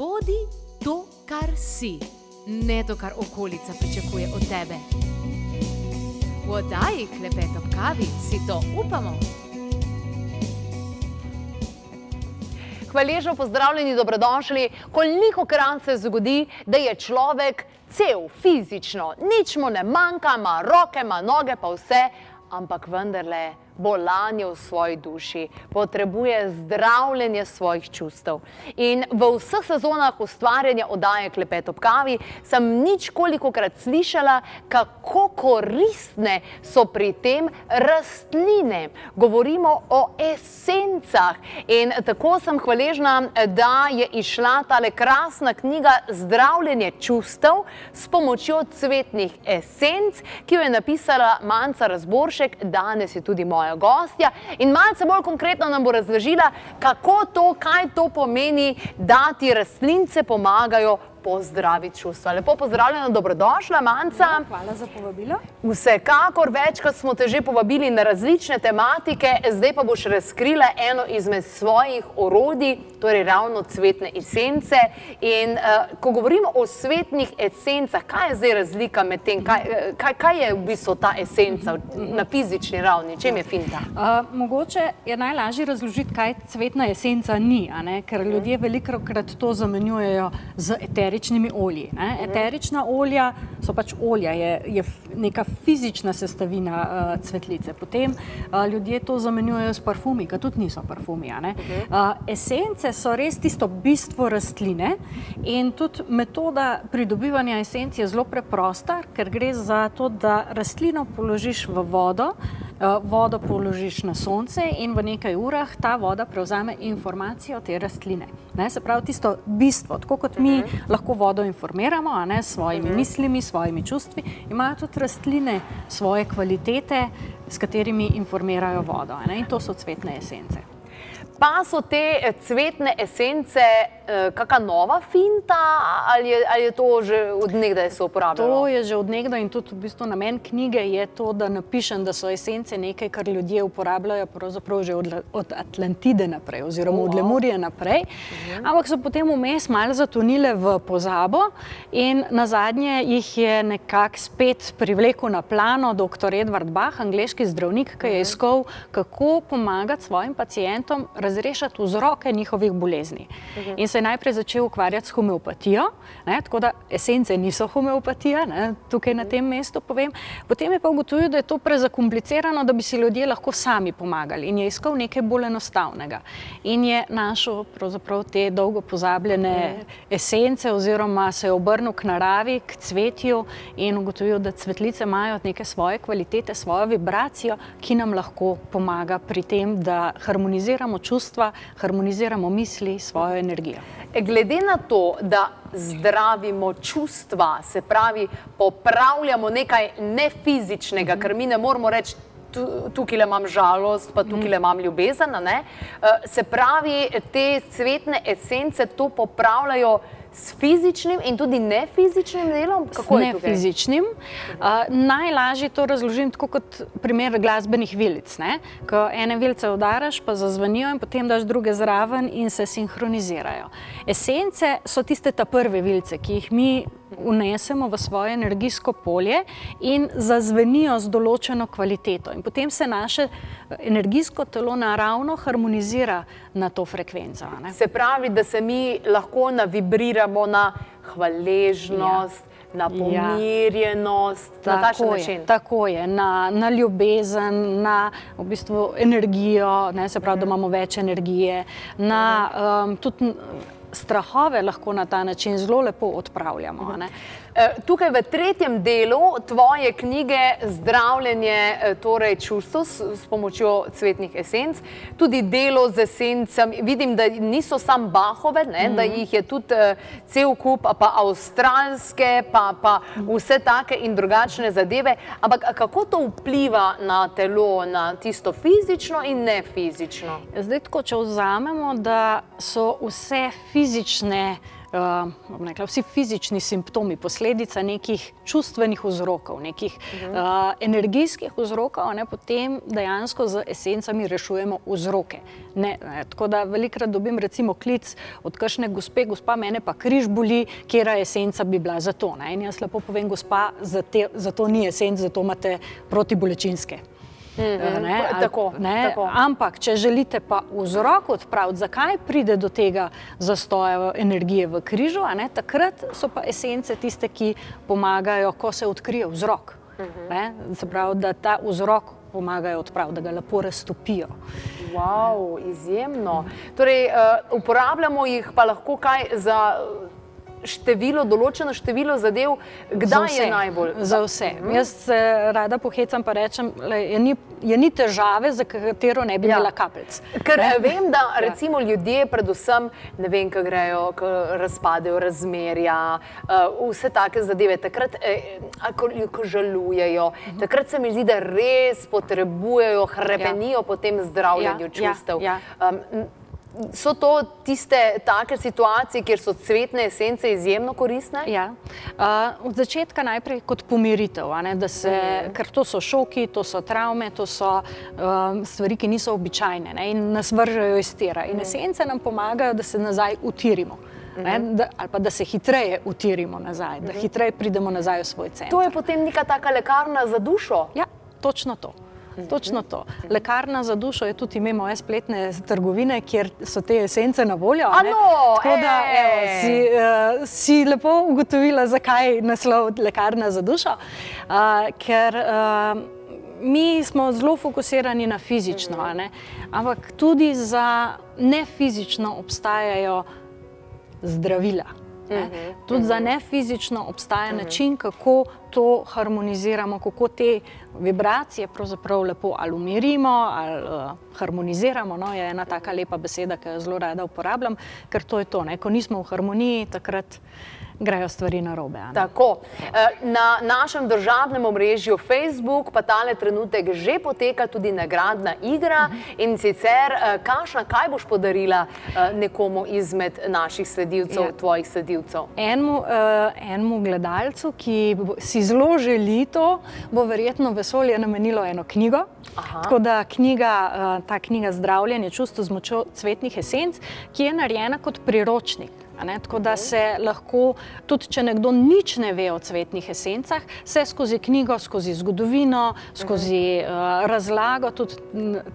Bodi to, kar si, ne to, kar okolica pričakuje od tebe. V oddaji Klepet ob kavi si to upamo. Hvaležno pozdravljeni, dobrodošli. Koliko krat se zgodi, da je človek cel fizično, nič mu ne manjka, ima roke, ima noge, pa vse, ampak vendarle bolanje v svoji duši, potrebuje zdravljenje svojih čustev. In v vseh sezonah ustvarjanja oddaje Klepet ob kavi sem nič koliko krat slišala, kako koristne so pri tem rastline. Govorimo o esencah in tako sem hvaležna, da je išla tale krasna knjiga Zdravljenje čustev s pomočjo cvetnih esenc, ki jo je napisala Manca Razboršek, danes je tudi moja moja gostja. In malce bolj konkretno nam bo razložila, kako to, kaj to pomeni, da ti rastlince pomagajo pozdraviti čustva. Lepo pozdravljena, dobrodošla, Manca. Ja, hvala za povabilo. Vsekakor večkrat smo te že povabili na različne tematike, zdaj pa boš razkrila eno izmed svojih orodij, torej ravno cvetne esence. In uh, ko govorimo o svetnih esencah, kaj je zdaj razlika med tem, kaj, eh, kaj, kaj je v bistvu ta esenca na fizični ravni, čem je finta? Uh, mogoče je najlažje razložiti, kaj cvetna esenca ni, ker ljudje veliko krat to zamenjujejo z eterijo eteričnimi olji. Ne? Eterična olja so pač olja, je, je neka fizična sestavina uh, cvetlice. Potem uh, ljudje to zamenjujejo s parfumi, ki tudi niso parfumi. Uh, esence so res tisto bistvo rastline in tudi metoda pridobivanja esenc je zelo preprosta, ker gre za to, da rastlino položiš v vodo. Eh, vodo položiš na sonce in v nekaj urah ta voda prevzame informacijo te rastline. Ne, se pravi, tisto bistvo, tako kot mi uh mhm. -huh. lahko vodo informiramo ne, s svojimi uh mhm. -huh. mislimi, s svojimi čustvi, imajo tudi rastline svoje kvalitete, s katerimi informirajo vodo. Ne, in to so cvetne esence. Pa so te cvetne esence Eh, kakšna nova finta ali je, ali je to že odnegdaj se uporabljalo? To je že odnegdaj in tudi v bistvu namen knjige je to, da napišem, da so esence nekaj, kar ljudje uporabljajo pravzaprav že od, od Atlantide naprej oziroma oh, od Lemurije naprej. Uh -huh. Ampak so potem vmes malo zatonile v pozabo in na zadnje jih je nekako spet privlekel na plano dr. Edward Bach, angliški zdravnik, ki je iskal, kako pomagati svojim pacijentom razrešiti vzroke njihovih bolezni. Uh -huh je najprej začel ukvarjati s homeopatijo, ne, tako da esence niso homeopatija, ne, tukaj na tem mestu povem. Potem je pa ugotovil, da je to prezakomplicirano, da bi si ljudje lahko sami pomagali in je iskal nekaj bolj enostavnega. In je našel te dolgo pozabljene esence oziroma se je obrnil k naravi, k cvetju in ugotovil, da cvetlice imajo neke svoje kvalitete, svojo vibracijo, ki nam lahko pomaga pri tem, da harmoniziramo čustva, harmoniziramo misli, svojo energijo. Glede na to, da zdravimo čustva, se pravi, popravljamo nekaj nefizičnega, ker mi ne moramo reči, tukaj le imam žalost, pa tukaj le imam ljubezen, ne? Eh, se pravi, te cvetne esence to popravljajo s fizičnim in tudi nefizičnim delom? Kako s nefizičnim. Uh, najlažje to razložim tako kot primer glasbenih vilic. Ne? Ko ene vilice udaraš, pa zazvonijo in potem daš druge zraven in se sinhronizirajo. Esence so tiste ta prve vilice, ki jih mi unesemo v svoje energijsko polje in zazvenijo z določeno kvaliteto. In potem se naše energijsko telo naravno harmonizira na to frekvenco. Ne? Se pravi, da se mi lahko navibriramo na hvaležnost. Ja. Na ja. pomirjenost, ja. na takšen način. Tako je, na, na ljubezen, na v bistvu energijo, ne, se pravi, da imamo več energije, na um, tudi strahove lahko na ta način zelo lepo odpravljamo. Ne? Eh, tukaj v tretjem delu tvoje knjige Zdravljenje eh, torej čustvo s, s pomočjo cvetnih esenc, tudi delo z esencami, vidim, da niso sam bahove, ne, mm -hmm. da mhm. jih je tudi uh, cel kup, pa avstralske, pa, pa vse take in drugačne zadeve. Ampak kako to vpliva na telo, na tisto fizično in nefizično? Zdaj, tako, če vzamemo, da so vse fizično, fizične. Uh, rekla, vsi fizični simptomi, posledica nekih čustvenih vzrokov, nekih uh -huh. uh, energijskih vzrokov, ne, potem dejansko z esencami rešujemo vzroke. Ne, ne, tako da velikrat dobim recimo klic od kakšne gospe, gospa mene pa križ boli, kera esenca bi bila za to. Ne. In jaz lepo povem, gospa, za, te, za to ni esenc, zato imate protibolečinske. Mm ne, ali, tako, ne, tako. Ampak, če želite pa vzrok odpraviti, zakaj pride do tega zastoja energije v križu, ne, takrat so pa esence tiste, ki pomagajo, ko se odkrije vzrok. Mm -hmm. Se pravi, da ta vzrok pomagajo odpraviti, da ga lepo raztopijo. Wow, izjemno. Torej, uh, uporabljamo jih pa lahko kaj za število, določeno število zadev, kdaj je najbolj? Za vse. Mm. Jaz se rada pohecam in rečem, da je, je ni težave, za katero ne bi ja. imela kapljic. Ker ne? vem, da ja. recimo ja. ljudje, predvsem, ne vem, kaj grejo, ko razpadejo razmerja, uh, vse take zadeve, takrat, eh, ko, ko žalujejo, -hmm. takrat se mi zdi, da res potrebujejo, hrepenijo ja. po tem zdravljenju ja. čustev. Ja. Ja. Um, So to tiste take situacije, kjer so cvetne esence izjemno koristne? Ja. Uh, od začetka najprej kot pomiritev, se, mm. ker to so šoki, to so travme, to so um, stvari, ki niso običajne ne, in nas vržejo iz tera. In mm. esence nam pomagajo, da se nazaj utirimo. Ne, mhm. da, ali pa da se hitreje utirimo nazaj, da mhm. hitreje pridemo nazaj v svoj center. To je potem neka taka lekarna za dušo? Ja, točno to. Točno to. Lekarna za dušo je tudi ime moje spletne trgovine, kjer so te esence na voljo. No, Tako da evo, si, uh, si lepo ugotovila, zakaj naslov Lekarna za dušo. Uh, ker uh, mi smo zelo fokusirani na fizično, ampak tudi za nefizično obstajajo zdravila. Ne? Mhm, Tudi za mhm. nefizično obstaja mhm. način, kako to harmoniziramo, kako te vibracije pravzaprav lepo ali umirimo ali uh, harmoniziramo. No? Je ena taka lepa beseda, ki jo zelo rada uporabljam, ker to je to. Ne? Ko nismo v harmoniji, takrat grejo stvari na robe. Tako. Eh, na našem državnem omrežju Facebook pa tale trenutek že poteka tudi nagradna igra in sicer, eh, Kaša, kaj boš podarila eh, nekomu izmed naših sledilcev, ja. tvojih sledilcev? Enmu, enmu gledalcu, ki si zelo želi to, bo verjetno vesolje namenilo eno knjigo. Aha. Tako da knjiga, ta knjiga Zdravljenje čustvo z močjo cvetnih esenc, ki je narejena kot priročnik. Tako da se lahko, tudi če nekdo nič ne ve o cvetnih esencah, se skozi knjigo, skozi zgodovino, skozi uh, razlago tudi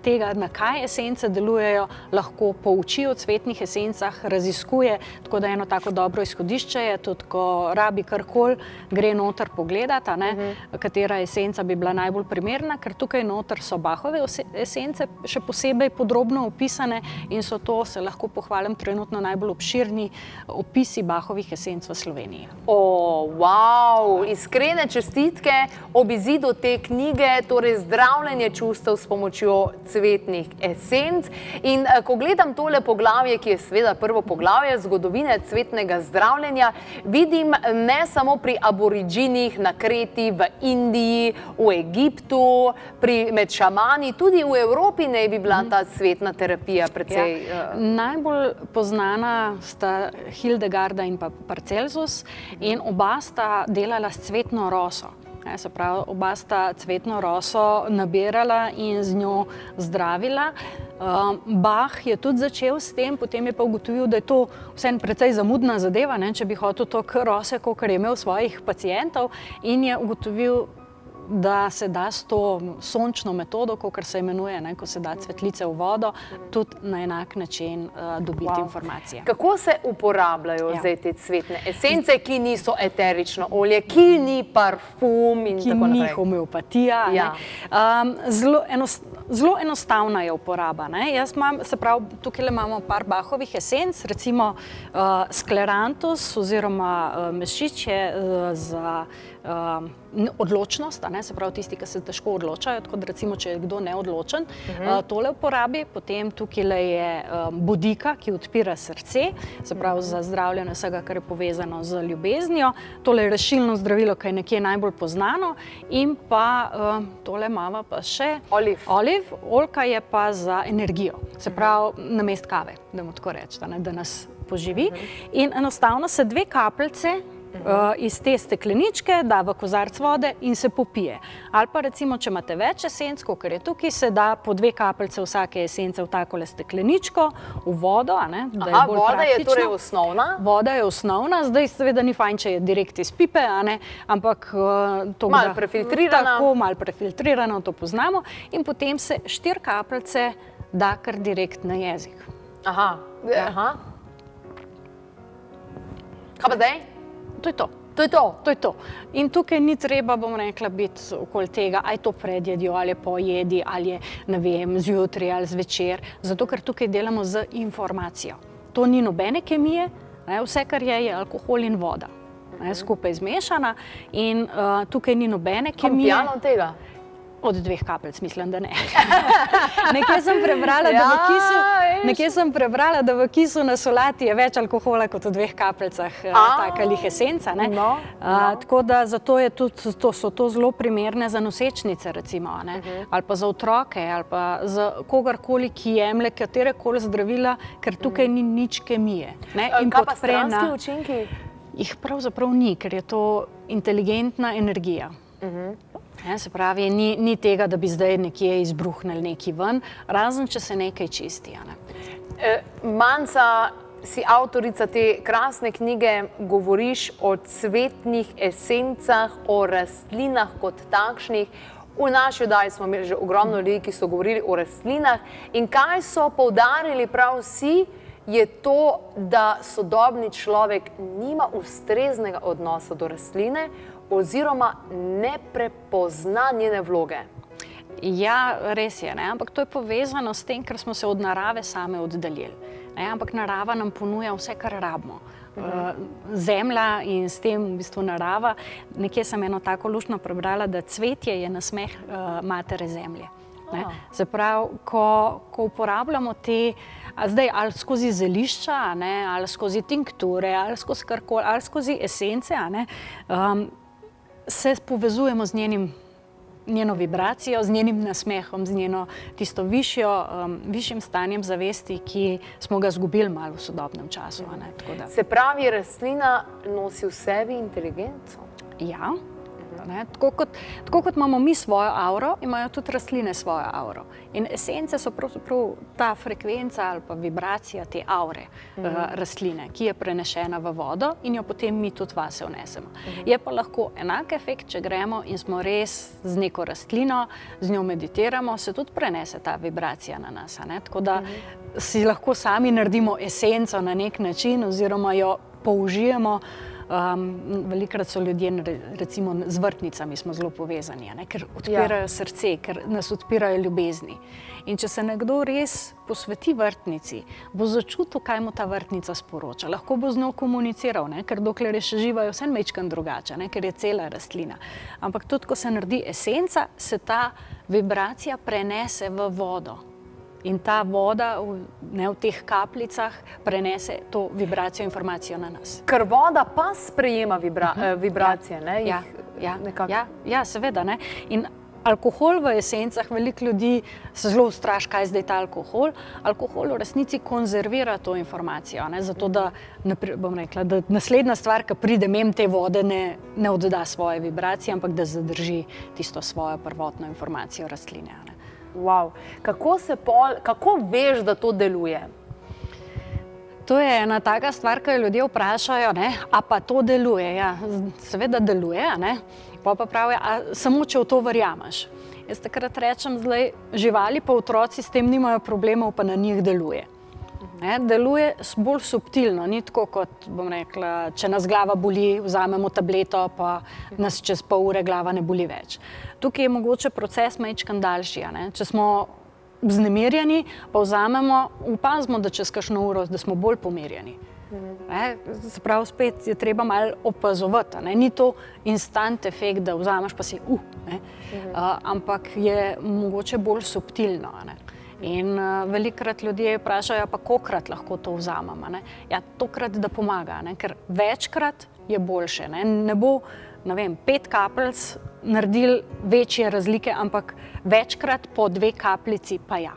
tega, na kaj esence delujejo, lahko pouči o cvetnih esencah, raziskuje. Tako da eno tako dobro izhodišče je, tudi ko rabi karkoli, gre noter pogledati, uh -huh. katera esenca bi bila najbolj primerna, ker tukaj noter so bahove esence še posebej podrobno opisane in so to, se lahko pohvalim, trenutno najbolj obširni opisi Bahovih esenc v Sloveniji. O, wow. Iskrene čestitke ob izidu te knjige, torej zdravljenje čustev s pomočjo cvetnih esenc. In eh, ko gledam tole poglavje, ki je seveda prvo poglavje zgodovine cvetnega zdravljenja, vidim ne samo pri aboriginih na Kreti, v Indiji, v Egiptu, pri med šamani, tudi v Evropi ne bi bila ta cvetna terapija precej. Ja. Uh... Najbolj poznana sta Hildegarda in pa Parcelsus in oba sta delala s cvetno roso. Ne, se pravi, oba sta cvetno roso nabirala in z njo zdravila. Um, bah je tudi začel s tem, potem je pa ugotovil, da je to vseeno precej zamudna zadeva, ne, če bi hotel to krose, kot je imel svojih pacijentov in je ugotovil, da se da s to sončno metodo, kot se imenuje, ne, ko se da cvetlice v vodo, tudi na enak način uh, dobiti wow. informacije. Kako se uporabljajo ja. zdaj te cvetne esence, ki niso eterično olje, ki ni parfum in ki tako naprej? Ki ni homeopatija. Ja. Um, zelo, enost, zelo enostavna je uporaba. Ne. Jaz imam, se pravi, tukaj imamo par bahovih esenc, recimo uh, sklerantus oziroma uh, mešiče uh, za uh, odločnost, ne, se pravi tisti, ki se težko odločajo, tako da recimo, če je kdo neodločen, uh -huh. uh, tole uporabi, potem tukaj je um, bodika, ki odpira srce, se pravi uh -huh. za zdravljenje vsega, kar je povezano z ljubeznijo, tole je rešilno zdravilo, ki je nekje najbolj poznano in pa um, tole mava pa še oliv. oliv oljka je pa za energijo, se pravi na mest kave, da mu tako rečem, da nas poživi. In enostavno se dve kapljice uh, iz te stekleničke, da v kozarc vode in se popije. Ali pa recimo, če imate več esenc, kot je tukaj, se da po dve kapljice vsake esence v tako le stekleničko, v vodo. Ne, Aha, je voda praktično. je torej osnovna? Voda je osnovna, zdaj seveda ni fajn, če je direkt iz pipe, ne, ampak uh, to malo prefiltrirano. Tako, malo prefiltrirano, to poznamo. In potem se štiri kapljice da kar direkt na jezik. Aha, ja. aha. Kaj pa zdaj? To je to. To je to. to je to. In tukaj ni treba, bom rekla, biti okoli tega, ali je to predjedjo, ali je pojedi, ali je vem, zjutraj ali zvečer. Zato, ker tukaj delamo z informacijo. To ni nobene kemije, ne, vse, kar je, je alkohol in voda. Ne, skupaj zmešana in uh, tukaj ni nobene kemije. Kam pijano tega? Od dveh kapljic, mislim, da ne. nekje, sem prebrala, ja, da kisu, nekje sem prebrala, da v kisu na solati je več alkohola kot v dveh kapljicah, eh, takalih esenca. No, no. A, tako da zato tudi, to, so to zelo primerne za nosečnice, recimo, uh mhm. -huh. ali pa za otroke, ali pa za kogarkoli, ki jemlje katere koli zdravila, ker tukaj uh -huh. ni nič kemije. Ne? In kaj pa stranski učinki? Jih pravzaprav ni, ker je to inteligentna energija. Ne, se pravi, ni, ni tega, da bi zdaj nekje izbruhnili neki ven, razen če se nekaj čisti. Ne. E, Manca, si avtorica te krasne knjige, govoriš o cvetnih esencah, o rastlinah kot takšnih. V naši oddaji smo imeli že ogromno ljudi, ki so govorili o rastlinah in kaj so poudarili prav vsi, je to, da sodobni človek nima ustreznega odnosa do rastline, oziroma ne prepozna njene vloge. Ja, res je, ne? ampak to je povezano s tem, ker smo se od narave same oddaljili. Ne? Ampak narava nam ponuja vse, kar rabimo. Uh, zemlja in s tem v bistvu narava. Nekje sem eno tako lušno prebrala, da cvetje je nasmeh uh, matere zemlje. Ne? Se pravi, ko, ko uporabljamo te, zdaj ali skozi zelišča, ne? ali skozi tinkture, ali skozi karkoli, ali skozi esence, um, se povezujemo z njenim, njeno vibracijo, z njenim nasmehom, z njeno tisto višjo, um, višjim stanjem zavesti, ki smo ga izgubili malo v sodobnem času. Se pravi, rastlina nosi v sebi inteligenco? Ja. Tako kot, tako kot imamo mi svojo auro, imajo tudi rastline svojo auro. In esence so pravzaprav ta frekvenca ali pa vibracija te aure mm -hmm. uh, rastline, ki je prenešena v vodo in jo potem mi tudi vase vnesemo. Mm -hmm. Je pa lahko enak efekt, če gremo in smo res z neko rastlino, z njo meditiramo, se tudi prenese ta vibracija na nas. Tako da mm -hmm. si lahko sami naredimo esenco na nek način oziroma jo použijemo. Um, velikrat so ljudje, recimo z vrtnicami, zelo povezani, ne? ker odpirajo ja. srce, ker nas odpirajo ljubezni. In če se nekdo res posveti vrtnici, bo začutil, kaj mu ta vrtnica sporoča. Lahko bo z njo komuniciral, ne? ker dokler je še živa, je vse mečkan drugače, ne? ker je cela rastlina. Ampak tudi, ko se naredi esenca, se ta vibracija prenese v vodo in ta voda v, ne, v teh kapljicah prenese to vibracijo, informacijo na nas. Ker voda pa sprejema vibra, uh mhm. -huh. vibracije. Ja, ja, ja, ja, ja, seveda. Ne. In alkohol v esencah, veliko ljudi se zelo ustraši, kaj je zdaj ta alkohol. Alkohol v resnici konzervira to informacijo. Ne, zato, da, ne, rekla, da naslednja stvar, ki pride mem te vode, ne, ne odda svoje vibracije, ampak da zadrži tisto svojo prvotno informacijo rastline. Ne. Wow. Kako, pol, kako veš, da to deluje? To je ena taka stvar, ki jo ljudje vprašajo, ne? a pa to deluje. Ja, seveda deluje, pa pa pravijo, samo če v to verjameš. Jaz takrat rečem, da živali pa otroci s tem nimajo problemov, pa na njih deluje. Ne, deluje bolj subtilno, ni tako kot rekla, če nas glava boli, vzamemo tableto, pa nas čez pol ure glava ne boli več. Tukaj je mogoče proces majčkan daljši. Če smo vznemirjeni, pa vzamemo, upazimo, da čez kakšno uro, da smo bolj pomirjeni. Ne, se pravi, spet je treba malo opazovati. Ne. Ni to instant efekt, da vzameš pa si uh, uh, ampak je mogoče bolj subtilno. Ne. In uh, velikrat ljudje vprašajo, pa kolikrat lahko to vzamemo. Ja, tokrat, da pomaga, ne? ker večkrat je boljše. Ne, ne bo, ne vem, pet kapljic naredili večje razlike, ampak večkrat po dve kapljici pa ja.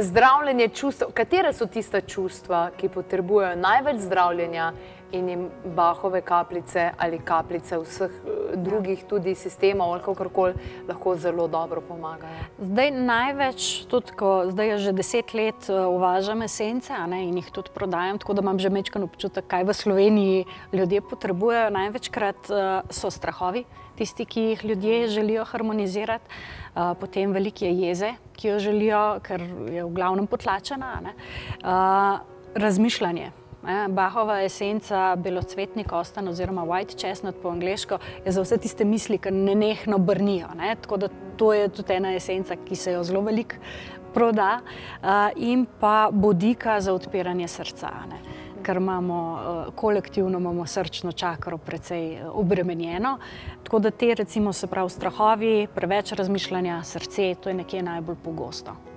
Zdravljenje čustev. Katere so tista čustva, ki potrebujejo največ zdravljenja in jim bahove kapljice ali kapljice vseh eh, drugih tudi sistemov ali kakorkoli lahko zelo dobro pomagajo? Zdaj največ, tudi ko zdaj je že deset let uh, uvažam esence ne, in jih tudi prodajam, tako da imam že mečkan občutek, kaj v Sloveniji ljudje potrebujejo. Največkrat uh, so strahovi, tisti, ki jih ljudje želijo harmonizirati, potem velike jeze, ki jo želijo, ker je v glavnem potlačena, razmišljanje. Ne, Bahova esenca, belocvetni kostan oziroma white chestnut po angliško je za vse tiste misli, ki nenehno brnijo. Ne? Tako da to je tudi ena esenca, ki se jo zelo veliko proda in pa bodika za odpiranje srca. Ne? Ker imamo kolektivno imamo srčno čakro precej obremenjeno. Tako da te recimo se pravi strahovi, preveč razmišljanja, srce, to je nekje najbolj pogosto.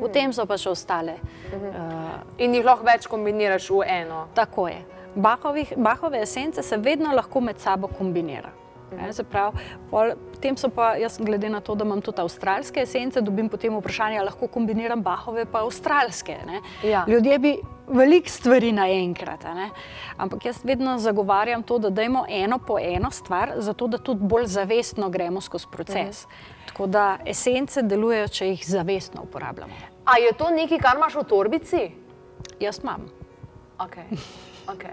Potem so pa še ostale. Uh, In jih lahko več kombiniraš v eno. Tako je. Bahovih, bahove esence se vedno lahko med sabo kombinira. Ne, se pravi, pol, potem so pa, jaz glede na to, da imam tudi avstralske esence, dobim potem vprašanje, ali lahko kombiniram bahove pa avstralske. ne. Ja. Ljudje bi veliko stvari naenkrat, ampak jaz vedno zagovarjam to, da dajmo eno po eno stvar, zato da tudi bolj zavestno gremo skozi proces. Tako da esence delujejo, če jih zavestno uporabljamo. A je to nekaj, kar imaš v torbici? Jaz imam. Okay. Okay.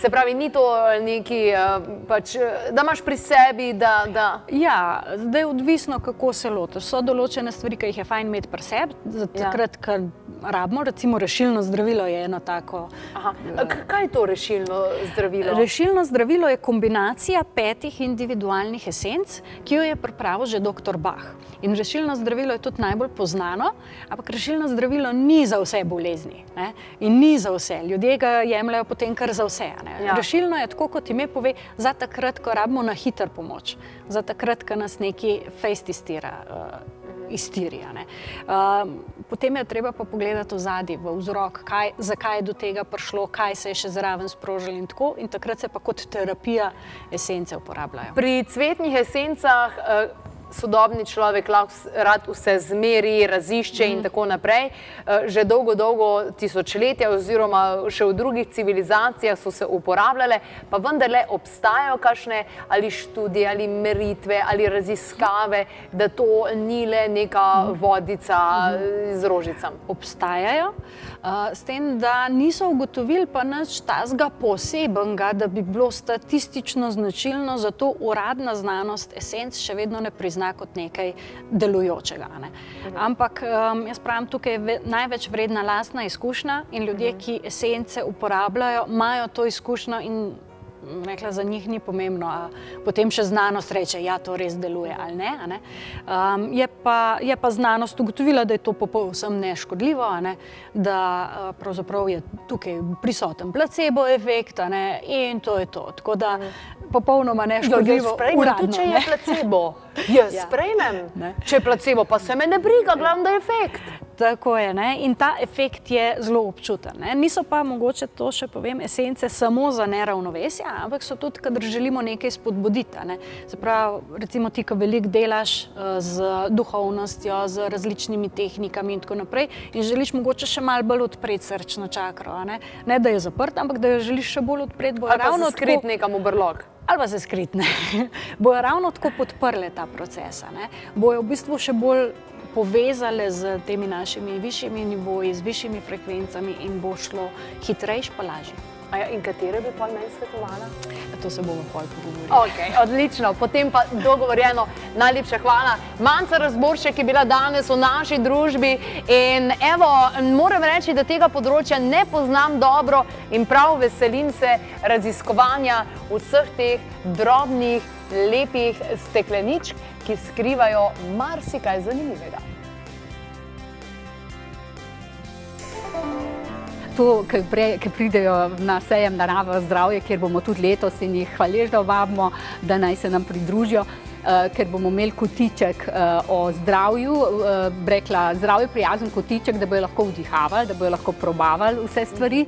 Se pravi, ni to nekaj, eh, pač, eh, da imaš pri sebi, da. da... Ja, zdaj je odvisno, kako se lotiš. So določene stvari, ki jih je fajn imeti pri sebi, za Ja. takrat, ko rabimo, recimo rešilno zdravilo je eno tako. Aha. K- Kaj je to rešilno zdravilo? Rešilno zdravilo je kombinacija petih individualnih esenc, ki jo je pripravil že dr. Bach. In rešilno zdravilo je tudi najbolj poznano, ampak rešilno zdravilo ni za vse bolezni ne? in ni za vse. Ljudje ga jemljajo potem kar za vse. Ja. Rešilno je tako, kot ime pove, za takrat, ko rabimo na hiter pomoč, za takrat, ko nas neki fejstistira. Uh, Iztirja, ne. um, potem je treba pa pogledati v zadje, v vzrok, kaj, zakaj je do tega prišlo, kaj se je še zraven sprožilo in tako. In takrat se pa kot terapija esence uporabljajo. Pri cvetnih esencah eh, sodobni človek lahko rad vse zmeri, razišče in tako naprej. Eh, Že dolgo, dolgo tisočletja, oziroma še v drugih civilizacijah so se uporabljale, pa vendarle obstajajo kakšne ali študije, ali meritve, ali raziskave, da to ni le neka vodica eh, z rožicami. obstajajo, uh, s tem, da niso ugotovili pa nič tazga posebenega, da bi bilo statistično značilno, zato uradna znanost esenc še vedno ne prizna kot nekaj delujočega. Ne. Ampak um, jaz pravim, tukaj je ve, največ vredna lastna izkušnja in ljudje, ki esence uporabljajo, imajo to izkušnjo in rekla, za njih ni pomembno, a potem še znanost reče, da ja, to res deluje ali ne. ne. Um, je, pa, je pa znanost ugotovila, da je to popolnoma neškodljivo, ne, da uh, pravzaprav je tukaj prisoten placebo efekt ne, in to je to. Tako da popolnoma neškodljivo. sprejmem, uradno, tudi če ne. je placebo. Jaz Ja. sprejmem. Ne. Če je placebo, pa se me ne briga, glavno je efekt. Tako je, ne? in ta efekt je zelo občuten. Ne? Niso pa mogoče to še povem, esence samo za neravnovesje, ampak so tudi, kadar želimo nekaj spodbuditi. Ne? Se pravi, recimo ti, ki veliko delaš eh, z duhovnostjo, z različnimi tehnikami in tako naprej, in želiš mogoče še malo bolj odpreti srčno čakro. Ne? ne da je zaprt, ampak da jo želiš še bolj odpreti, bo ravno se skrit tako- nekam v brlog. Ali pa se skritne, bojo ravno tako podprle ta proces. Bojo v bistvu še bolj povezale z temi našimi višjimi nivoji, z višjimi frekvencami in bo šlo hitrejš pa lažje. A Ja, in katere bi pa meni svetovala? To se bomo pol pogovorili. Okay, odlično, potem pa dogovorjeno. Najlepša hvala. Manca Razboršek je bila danes v naši družbi in evo, moram reči, da tega področja ne poznam dobro in prav veselim se raziskovanja vseh teh drobnih, lepih stekleničk, ki skrivajo marsikaj zanimivega. To, ki pre- ki pridejo na sejem narava zdravje, kjer bomo tudi letos in jih hvaležno vabimo, da naj se nam pridružijo, eh, ker bomo imeli kotiček eh, o zdravju, eh, rekla zdravje prijazen kotiček, da bojo lahko vdihavali, da bojo lahko probavali vse stvari.